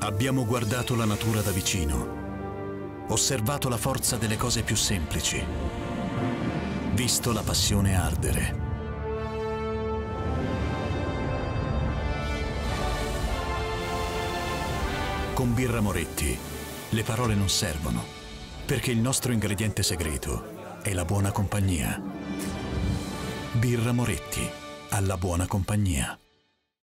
Abbiamo guardato la natura da vicino, osservato la forza delle cose più semplici, visto la passione ardere. Con Birra Moretti le parole non servono, perché il nostro ingrediente segreto è la buona compagnia. Birra Moretti, alla buona compagnia.